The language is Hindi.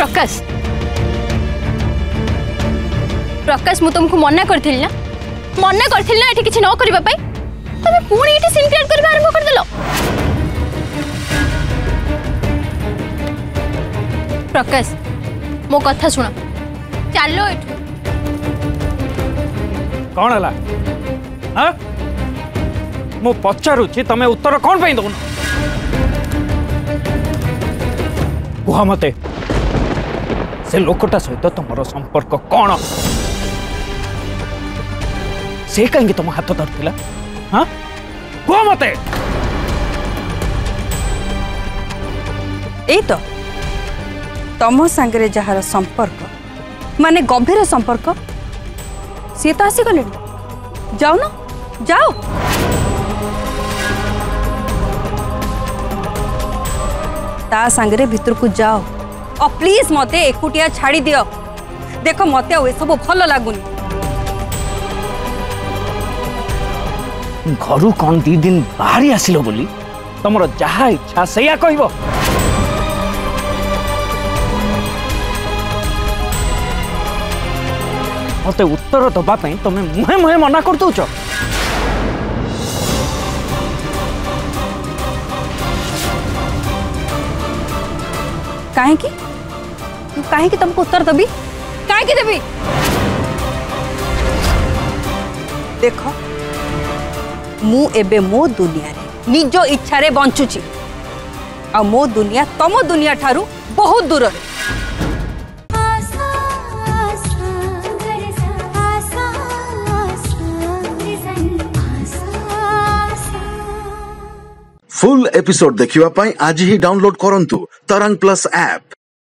प्रकाश प्रकाश मु तुमको मना कर ना मना कर ना ये किसी नक तुम पुणी सीम क्रिएट कर आरंभ करदे प्रकाश मो कथा शुण चलो कौन है मु पचार उत्तर कौन पर दौन कह मत ସେ ଲୋକଟା ସହିତ ତୁମର ସମ୍ପର୍କ କ'ଣ ସେ କାହିଁକି ତୁମ ହାତ ଧରିଥିଲା ହଁ କୁହ ମତେ ଏଇ ତ ତମ ସାଙ୍ଗରେ ଯାହାର ସମ୍ପର୍କ ମାନେ ଗଭୀର ସମ୍ପର୍କ ସିଏ ତ ଆସିଗଲେଣି ଯାଉନ ଯାଅ ତା ସାଙ୍ଗରେ ଭିତରକୁ ଯାଅ ଆଉ ପ୍ଲିଜ୍ ମୋତେ ଏକୁଟିଆ ଛାଡ଼ିଦିଅ ଦେଖ ମୋତେ ଆଉ ଏସବୁ ଭଲ ଲାଗୁନି ଘରୁ କ'ଣ ଦୁଇ ଦିନ ବାହାରି ଆସିଲ ବୋଲି ତମର ଯାହା ଇଚ୍ଛା ସେଇଆ କହିବ ମୋତେ ଉତ୍ତର ଦେବା ପାଇଁ ତମେ ମୁହେଁ ମୁହେଁ ମନା କରିଦେଉଛ କାହିଁକି काहे की तुमको उत्तर दबी काहे की दबी देख मु एबे मो दुनिया रे निज इच्छा रे बंचुची आ मो दुनिया तम दुनिया ठारू बहुत दूर रे फुल एपिसोड देखिवा पाई आज ही डाउनलोड करंतु तरंग प्लस ऐप